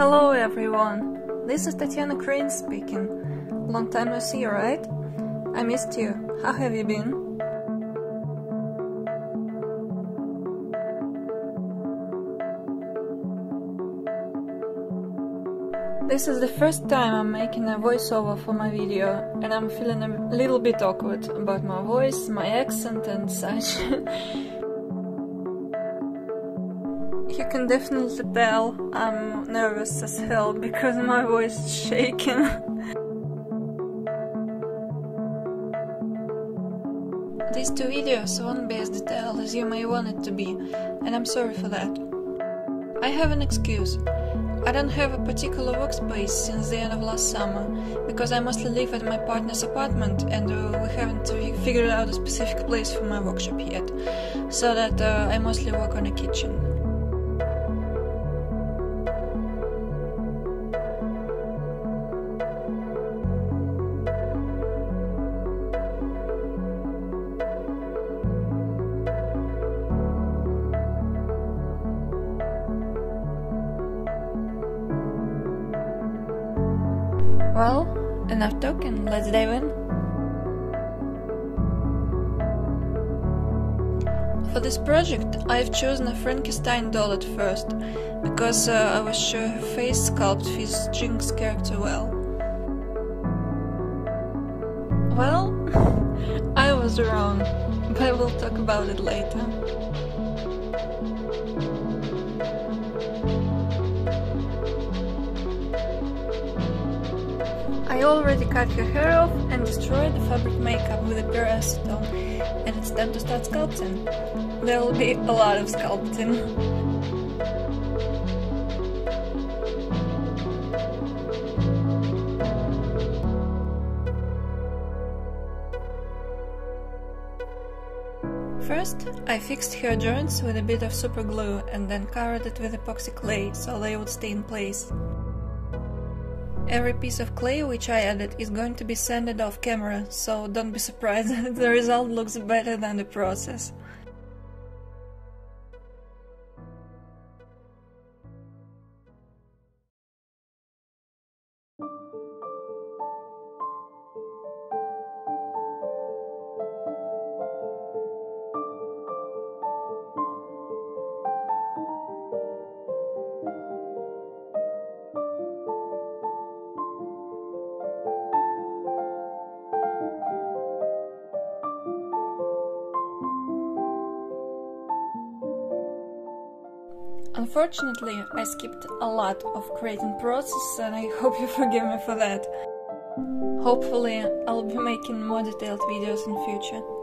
Hello everyone, this is Tatiana Crane speaking. Long time no see, right? I missed you. How have you been? This is the first time I'm making a voiceover for my video, and I'm feeling a little bit awkward about my voice, my accent, and such. Can definitely tell I'm nervous as hell because my voice is shaking. These two videos won't be as detailed as you may want it to be, and I'm sorry for that. I have an excuse. I don't have a particular workspace since the end of last summer, because I mostly live at my partner's apartment and uh, we haven't figured out a specific place for my workshop yet, so that uh, I mostly work on a kitchen. Well, enough talking, let's dive in. For this project, I've chosen a Frankie Stein doll at first, because uh, I was sure her face sculpt fits Jinx' character well. Well, I was wrong, but we'll talk about it later. I already cut her hair off and destroyed the fabric makeup with a pure acetone, and it's time to start sculpting. There will be a lot of sculpting. First, I fixed her joints with a bit of super glue and then covered it with epoxy clay so they would stay in place. Every piece of clay which I added is going to be sanded off camera, so don't be surprised if the result looks better than the process. Unfortunately, I skipped a lot of creating process and I hope you forgive me for that. Hopefully, I'll be making more detailed videos in future.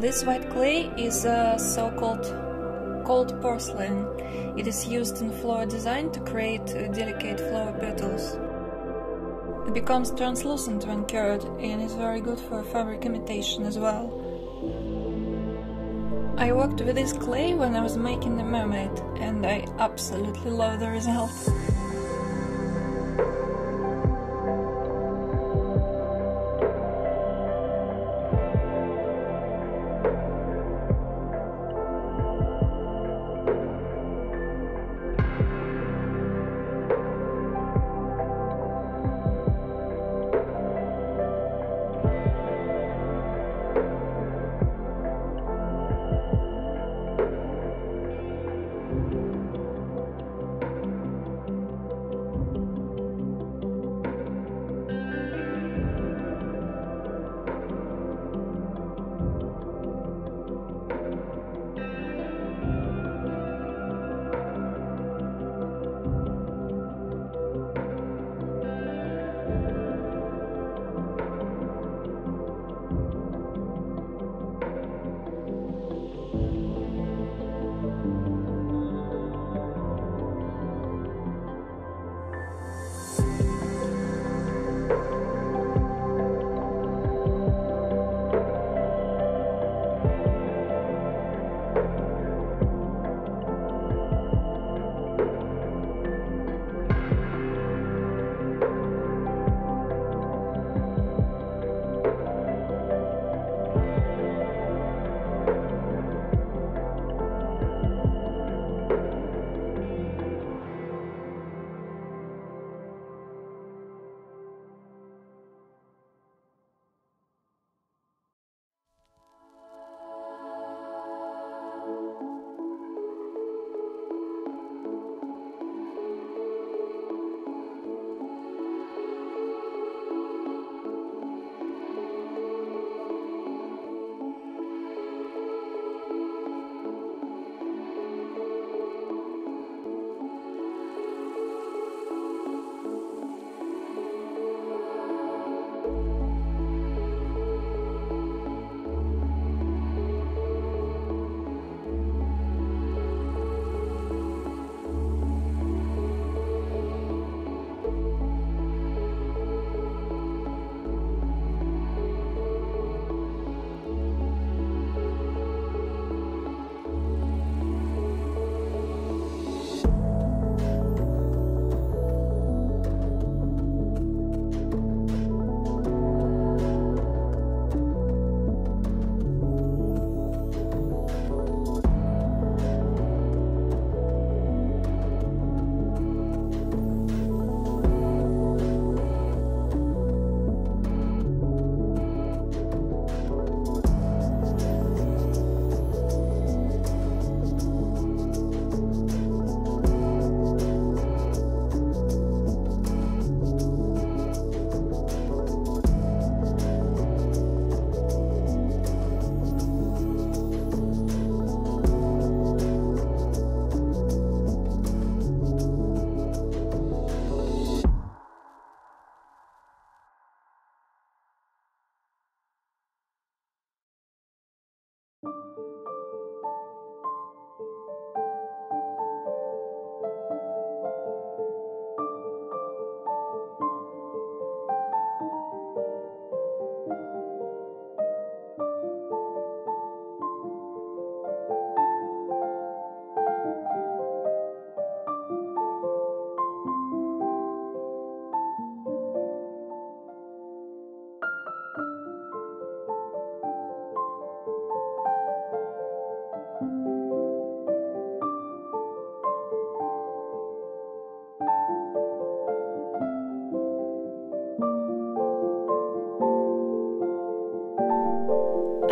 This white clay is a so-called cold porcelain. It is used in flower design to create uh, delicate flower petals. It becomes translucent when cured and is very good for fabric imitation as well. I worked with this clay when I was making the mermaid and I absolutely love the result.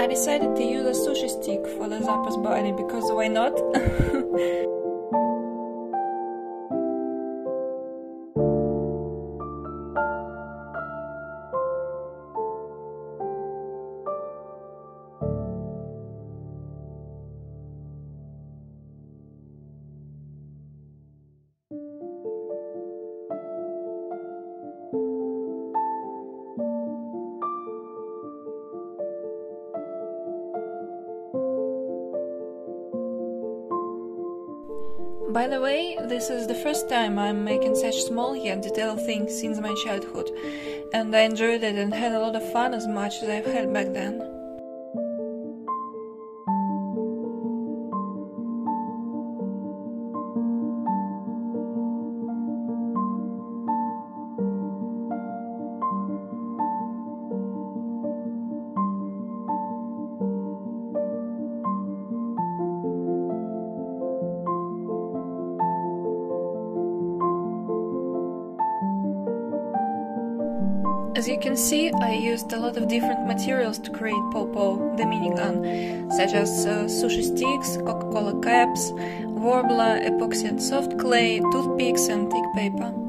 I decided to use a sushi stick for the Zapper's body because why not? By the way, this is the first time I'm making such small yet detailed things since my childhood, and I enjoyed it and had a lot of fun as much as I've had back then. As you can see, I used a lot of different materials to create Pow-Pow, the minigun, such as uh, sushi sticks, Coca-Cola caps, worbla, epoxy and soft clay, toothpicks and thick paper.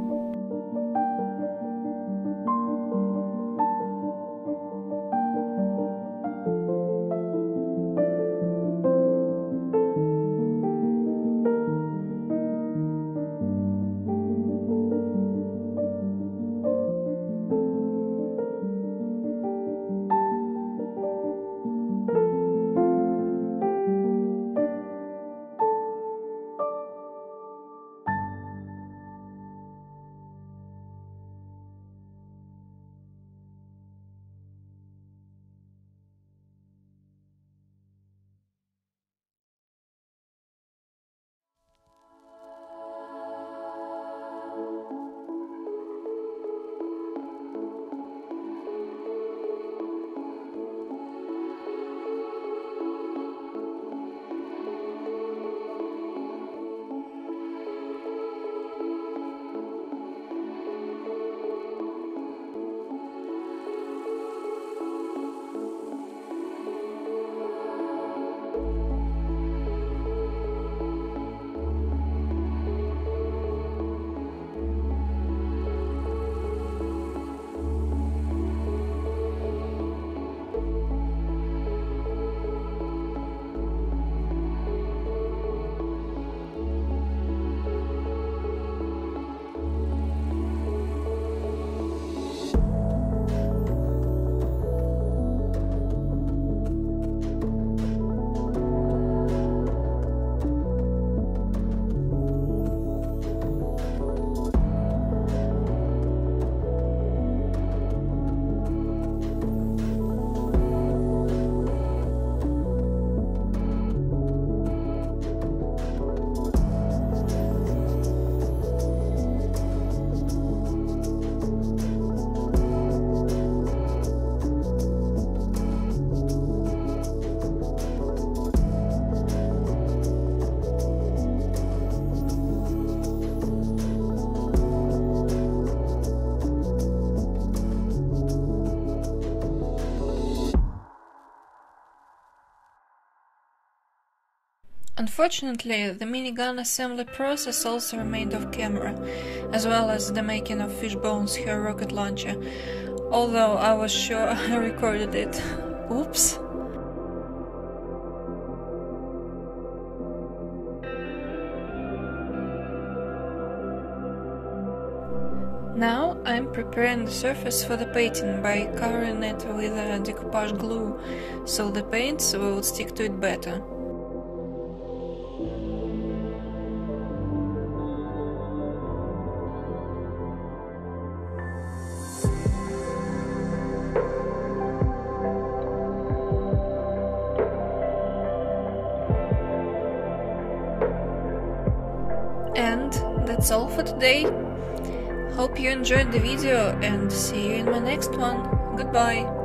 Unfortunately, the minigun assembly process also remained off camera, as well as the making of Fishbones her rocket launcher, although I was sure I recorded it. Oops. Now I'm preparing the surface for the painting by covering it with a decoupage glue, so the paints will stick to it better. That's all for today. Hope you enjoyed the video and see you in my next one. Goodbye.